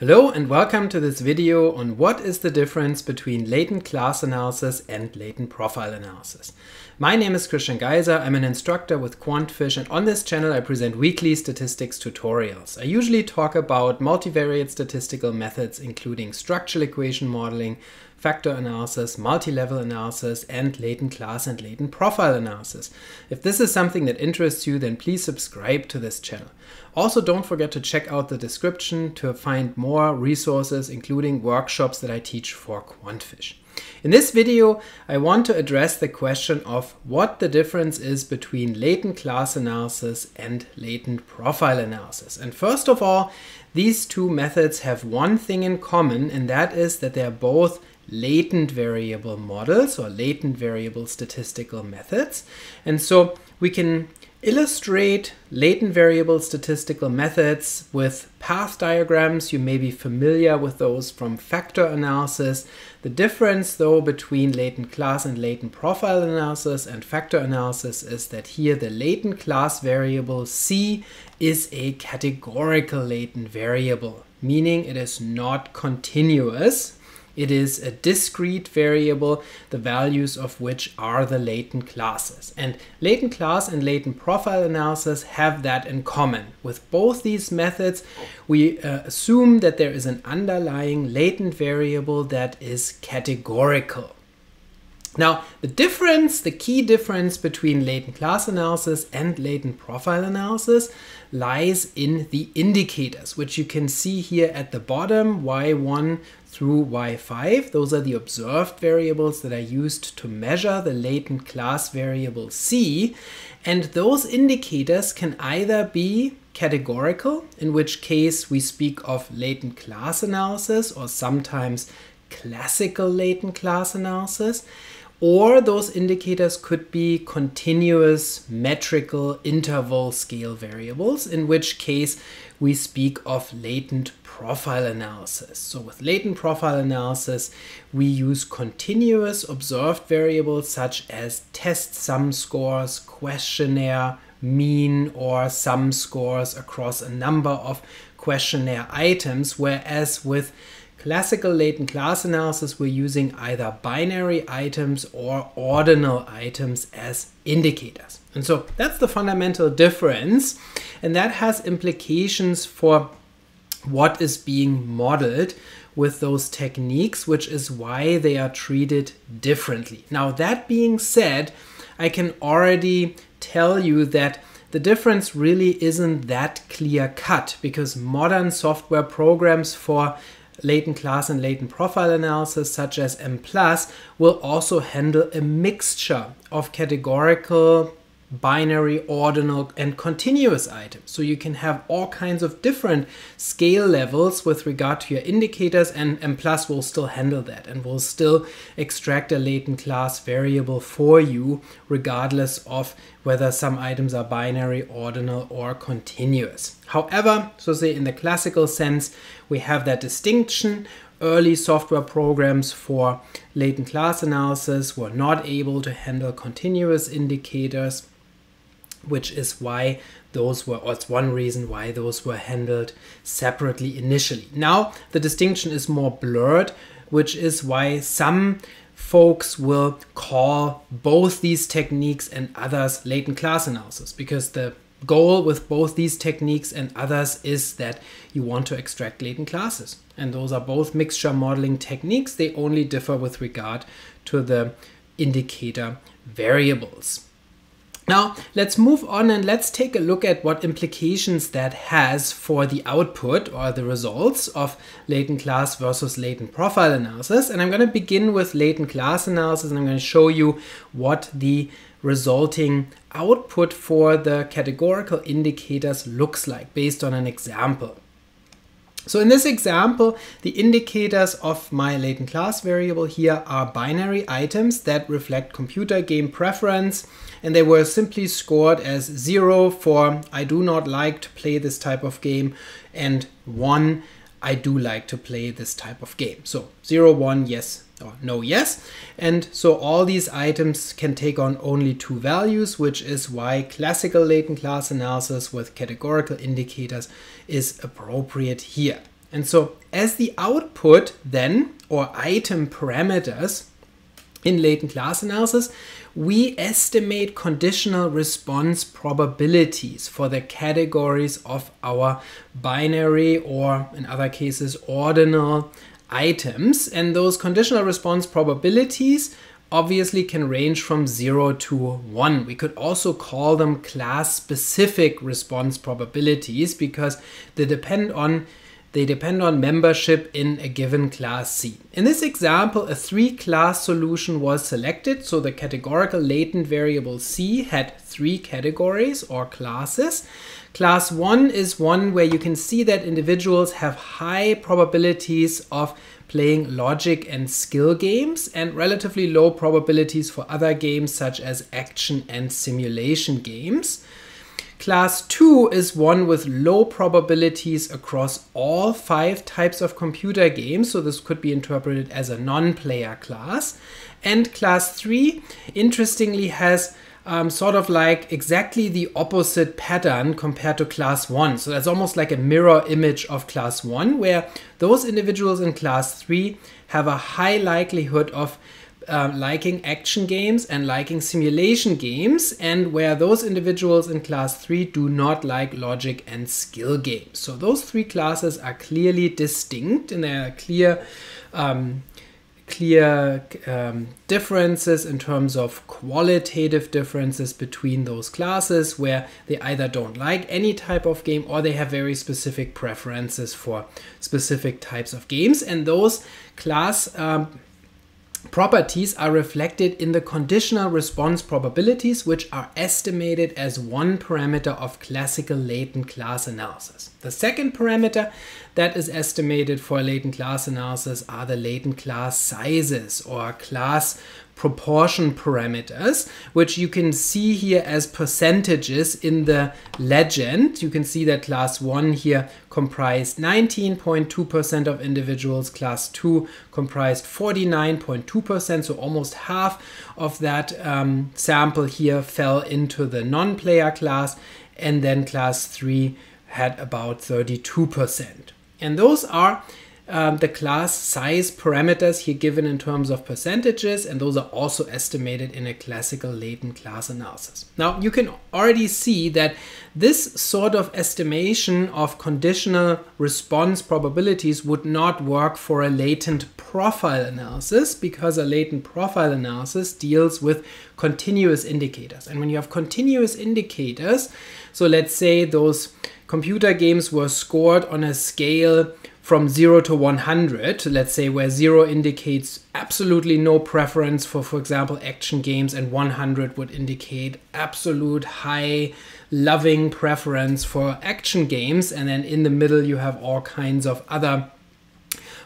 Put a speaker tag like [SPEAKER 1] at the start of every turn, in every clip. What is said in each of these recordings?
[SPEAKER 1] Hello and welcome to this video on what is the difference between latent class analysis and latent profile analysis. My name is Christian Geiser, I'm an instructor with QuantFish and on this channel I present weekly statistics tutorials. I usually talk about multivariate statistical methods including structural equation modeling, factor analysis, multi-level analysis, and latent class and latent profile analysis. If this is something that interests you, then please subscribe to this channel. Also, don't forget to check out the description to find more resources, including workshops that I teach for QuantFish. In this video, I want to address the question of what the difference is between latent class analysis and latent profile analysis. And first of all, these two methods have one thing in common, and that is that they are both latent variable models or latent variable statistical methods. And so we can illustrate latent variable statistical methods with path diagrams. You may be familiar with those from factor analysis. The difference though between latent class and latent profile analysis and factor analysis is that here the latent class variable C is a categorical latent variable, meaning it is not continuous it is a discrete variable, the values of which are the latent classes. And latent class and latent profile analysis have that in common. With both these methods, we uh, assume that there is an underlying latent variable that is categorical. Now, the difference, the key difference between latent class analysis and latent profile analysis lies in the indicators, which you can see here at the bottom, y1 through y5. Those are the observed variables that are used to measure the latent class variable c. And those indicators can either be categorical, in which case we speak of latent class analysis or sometimes classical latent class analysis or those indicators could be continuous metrical interval scale variables, in which case we speak of latent profile analysis. So with latent profile analysis, we use continuous observed variables such as test sum scores, questionnaire, mean, or sum scores across a number of questionnaire items, whereas with classical latent class analysis, we're using either binary items or ordinal items as indicators. And so that's the fundamental difference. And that has implications for what is being modeled with those techniques, which is why they are treated differently. Now, that being said, I can already tell you that the difference really isn't that clear cut because modern software programs for latent class and latent profile analysis, such as Mplus, will also handle a mixture of categorical binary, ordinal, and continuous items. So you can have all kinds of different scale levels with regard to your indicators and Mplus will still handle that and will still extract a latent class variable for you regardless of whether some items are binary, ordinal, or continuous. However, so say in the classical sense, we have that distinction early software programs for latent class analysis were not able to handle continuous indicators which is why those were, or it's one reason why those were handled separately initially. Now the distinction is more blurred, which is why some folks will call both these techniques and others latent class analysis because the goal with both these techniques and others is that you want to extract latent classes. And those are both mixture modeling techniques. They only differ with regard to the indicator variables. Now let's move on and let's take a look at what implications that has for the output or the results of latent class versus latent profile analysis. And I'm going to begin with latent class analysis and I'm going to show you what the resulting output for the categorical indicators looks like based on an example. So in this example, the indicators of my latent class variable here are binary items that reflect computer game preference and they were simply scored as 0 for I do not like to play this type of game and 1 I do like to play this type of game. So 0, 1, yes or no, yes. And so all these items can take on only two values, which is why classical latent class analysis with categorical indicators is appropriate here. And so as the output then, or item parameters in latent class analysis, we estimate conditional response probabilities for the categories of our binary or in other cases ordinal items. And those conditional response probabilities obviously can range from 0 to 1. We could also call them class specific response probabilities because they depend on they depend on membership in a given class C. In this example, a three class solution was selected. So the categorical latent variable C had three categories or classes. Class 1 is one where you can see that individuals have high probabilities of playing logic and skill games and relatively low probabilities for other games such as action and simulation games. Class 2 is one with low probabilities across all five types of computer games, so this could be interpreted as a non-player class. And class 3, interestingly, has um, sort of like exactly the opposite pattern compared to class 1. So that's almost like a mirror image of class 1, where those individuals in class 3 have a high likelihood of uh, liking action games and liking simulation games, and where those individuals in class 3 do not like logic and skill games. So those three classes are clearly distinct and there are clear um, clear um, differences in terms of qualitative differences between those classes where they either don't like any type of game or they have very specific preferences for specific types of games and those class um, properties are reflected in the conditional response probabilities, which are estimated as one parameter of classical latent class analysis. The second parameter that is estimated for latent class analysis are the latent class sizes or class proportion parameters, which you can see here as percentages in the legend. You can see that class 1 here comprised 19.2% of individuals, class 2 comprised 49.2%, so almost half of that um, sample here fell into the non-player class, and then class 3 had about 32%. And those are um, the class size parameters here given in terms of percentages, and those are also estimated in a classical latent class analysis. Now, you can already see that this sort of estimation of conditional response probabilities would not work for a latent profile analysis because a latent profile analysis deals with continuous indicators. And when you have continuous indicators, so let's say those computer games were scored on a scale from 0 to 100, let's say where 0 indicates absolutely no preference for, for example, action games, and 100 would indicate absolute high loving preference for action games, and then in the middle you have all kinds of other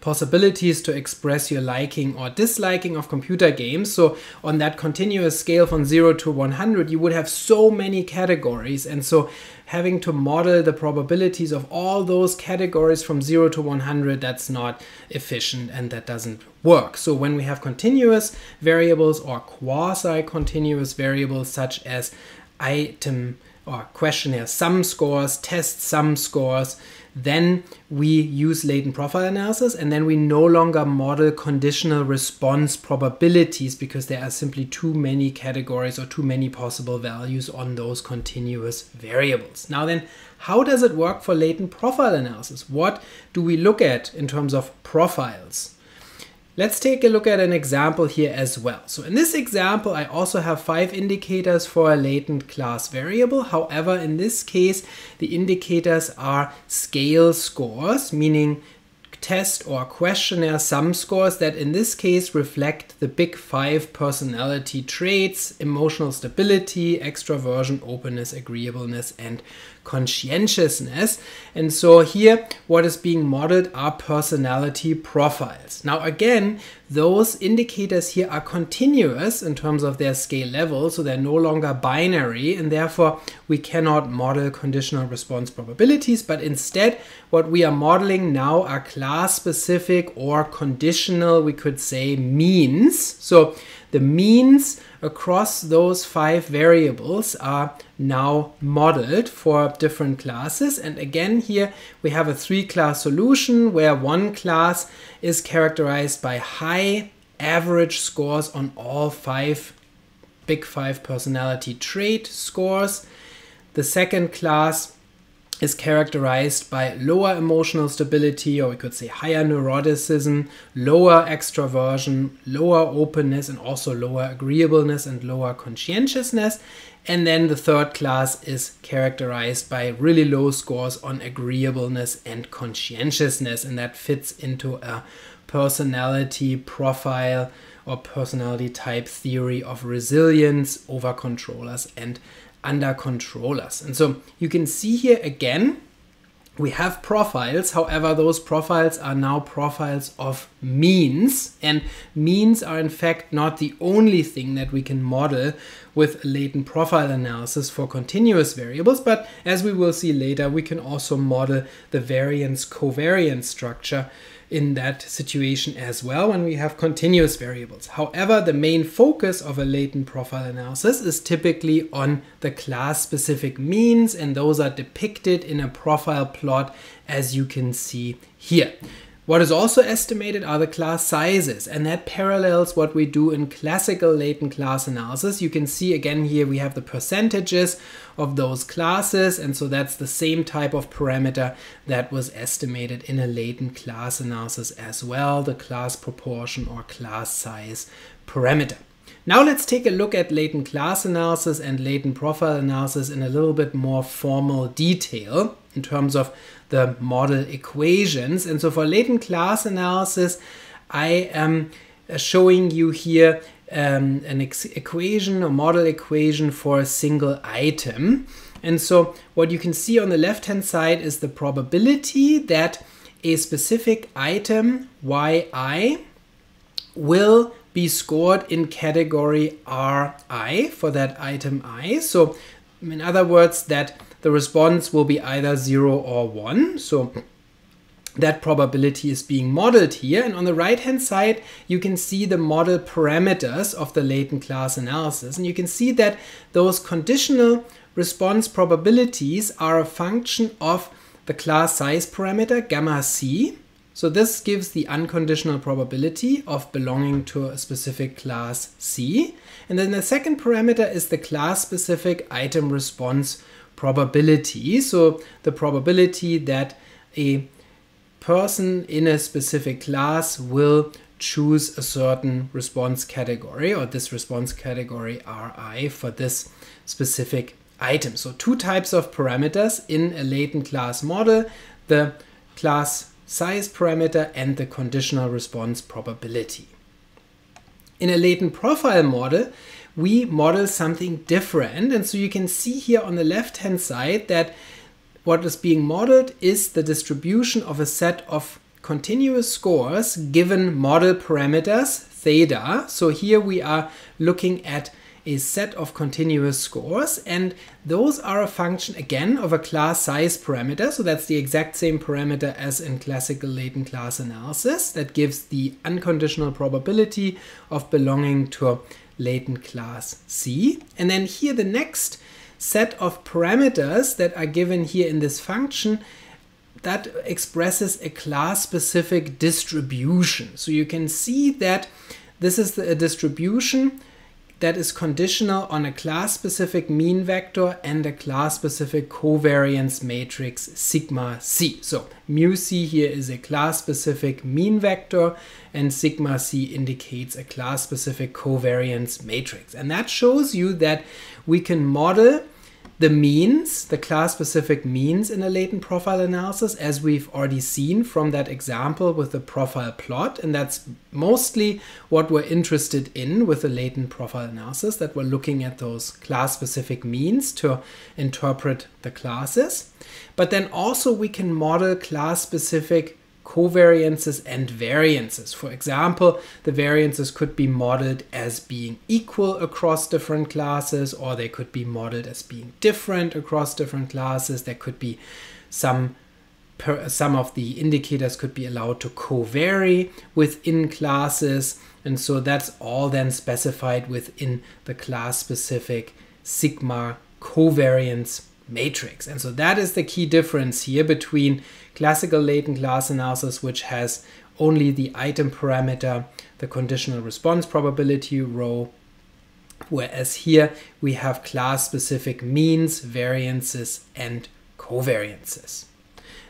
[SPEAKER 1] possibilities to express your liking or disliking of computer games. So on that continuous scale from 0 to 100, you would have so many categories. And so having to model the probabilities of all those categories from 0 to 100, that's not efficient and that doesn't work. So when we have continuous variables or quasi-continuous variables such as item or questionnaire sum scores, test sum scores, then we use latent profile analysis and then we no longer model conditional response probabilities because there are simply too many categories or too many possible values on those continuous variables. Now then, how does it work for latent profile analysis? What do we look at in terms of profiles? Let's take a look at an example here as well. So in this example, I also have five indicators for a latent class variable. However, in this case, the indicators are scale scores, meaning test or questionnaire sum scores that in this case reflect the big five personality traits, emotional stability, extroversion, openness, agreeableness, and conscientiousness. And so here, what is being modeled are personality profiles. Now, again, those indicators here are continuous in terms of their scale level, so they're no longer binary, and therefore we cannot model conditional response probabilities, but instead, what we are modeling now are class specific or conditional, we could say, means. So the means across those five variables are now modeled for different classes. And again, here we have a three class solution where one class is characterized by high average scores on all five big five personality trait scores. The second class is characterized by lower emotional stability, or we could say higher neuroticism, lower extroversion, lower openness, and also lower agreeableness and lower conscientiousness. And then the third class is characterized by really low scores on agreeableness and conscientiousness, and that fits into a personality profile or personality type theory of resilience over controllers and under controllers. And so you can see here again, we have profiles. However, those profiles are now profiles of means, and means are in fact not the only thing that we can model with latent profile analysis for continuous variables, but as we will see later, we can also model the variance covariance structure in that situation as well when we have continuous variables. However, the main focus of a latent profile analysis is typically on the class specific means and those are depicted in a profile plot as you can see here. What is also estimated are the class sizes, and that parallels what we do in classical latent class analysis. You can see again here we have the percentages of those classes, and so that's the same type of parameter that was estimated in a latent class analysis as well, the class proportion or class size parameter. Now let's take a look at latent class analysis and latent profile analysis in a little bit more formal detail in terms of the model equations. And so for latent class analysis, I am showing you here um, an equation, a model equation for a single item. And so what you can see on the left hand side is the probability that a specific item yi will be scored in category Ri for that item i. So in other words, that the response will be either 0 or 1. So that probability is being modeled here. And on the right hand side, you can see the model parameters of the latent class analysis. And you can see that those conditional response probabilities are a function of the class size parameter gamma c. So this gives the unconditional probability of belonging to a specific class C. And then the second parameter is the class specific item response probability. So the probability that a person in a specific class will choose a certain response category or this response category Ri for this specific item. So two types of parameters in a latent class model, the class size parameter and the conditional response probability. In a latent profile model, we model something different. And so you can see here on the left hand side that what is being modeled is the distribution of a set of continuous scores given model parameters theta. So here we are looking at a set of continuous scores and those are a function again of a class size parameter so that's the exact same parameter as in classical latent class analysis that gives the unconditional probability of belonging to a latent class C. And then here the next set of parameters that are given here in this function that expresses a class specific distribution. So you can see that this is the, a distribution that is conditional on a class-specific mean vector and a class-specific covariance matrix sigma c. So mu c here is a class-specific mean vector and sigma c indicates a class-specific covariance matrix. And that shows you that we can model the means, the class-specific means in a latent profile analysis, as we've already seen from that example with the profile plot. And that's mostly what we're interested in with the latent profile analysis, that we're looking at those class-specific means to interpret the classes. But then also we can model class-specific covariances and variances. For example, the variances could be modeled as being equal across different classes, or they could be modeled as being different across different classes. There could be some per, some of the indicators could be allowed to co-vary within classes. And so that's all then specified within the class-specific sigma covariance matrix. And so that is the key difference here between classical latent class analysis, which has only the item parameter, the conditional response probability rho, whereas here we have class-specific means, variances, and covariances.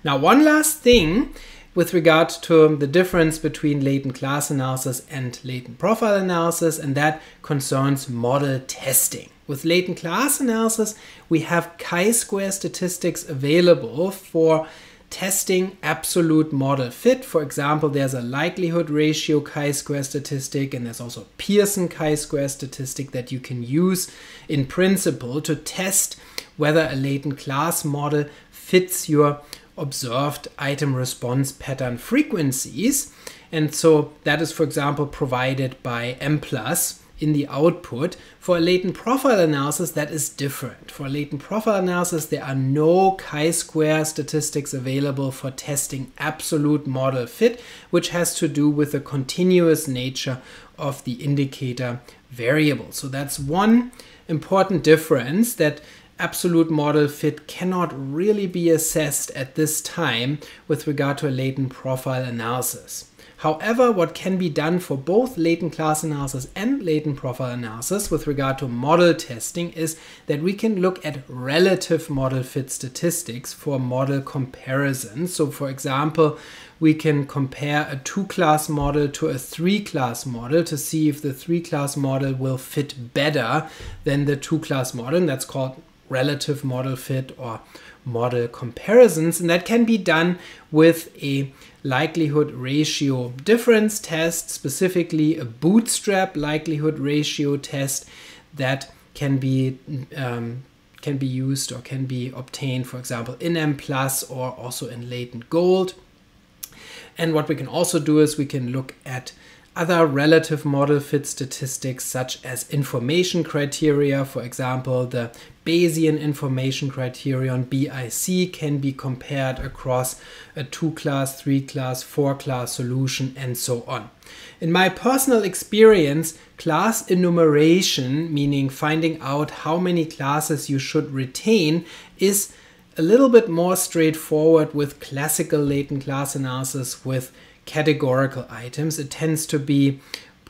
[SPEAKER 1] Now, one last thing with regard to the difference between latent class analysis and latent profile analysis, and that concerns model testing. With latent class analysis, we have chi-square statistics available for testing absolute model fit. For example, there's a likelihood ratio chi-square statistic and there's also Pearson chi-square statistic that you can use in principle to test whether a latent class model fits your observed item response pattern frequencies. And so that is, for example, provided by Mplus in the output. For a latent profile analysis, that is different. For a latent profile analysis, there are no chi-square statistics available for testing absolute model fit, which has to do with the continuous nature of the indicator variable. So that's one important difference that absolute model fit cannot really be assessed at this time with regard to a latent profile analysis. However, what can be done for both latent class analysis and latent profile analysis with regard to model testing is that we can look at relative model fit statistics for model comparison. So for example, we can compare a two class model to a three class model to see if the three class model will fit better than the two class model. And that's called relative model fit or model comparisons. And that can be done with a likelihood ratio difference test, specifically a bootstrap likelihood ratio test that can be um, can be used or can be obtained, for example, in Mplus or also in Latent GOLD. And what we can also do is we can look at other relative model fit statistics such as information criteria. For example, the Bayesian information criterion BIC can be compared across a two class, three class, four class solution and so on. In my personal experience, class enumeration, meaning finding out how many classes you should retain, is a little bit more straightforward with classical latent class analysis with categorical items, it tends to be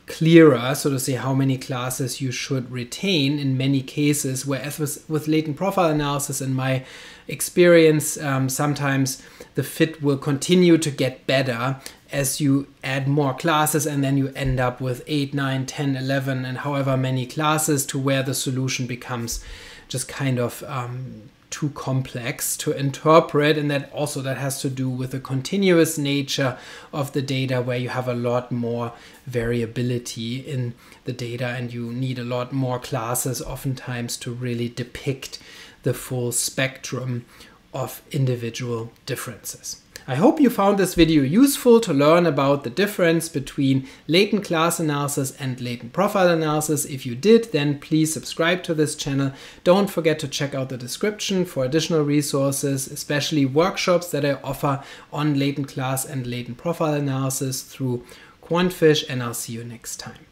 [SPEAKER 1] clearer, so to say, how many classes you should retain in many cases. Whereas with, with latent profile analysis, in my experience, um, sometimes the fit will continue to get better as you add more classes and then you end up with 8, 9, 10, 11, and however many classes to where the solution becomes just kind of um, too complex to interpret and that also that has to do with the continuous nature of the data where you have a lot more variability in the data and you need a lot more classes oftentimes to really depict the full spectrum of individual differences. I hope you found this video useful to learn about the difference between latent class analysis and latent profile analysis. If you did, then please subscribe to this channel. Don't forget to check out the description for additional resources, especially workshops that I offer on latent class and latent profile analysis through QuantFish, and I'll see you next time.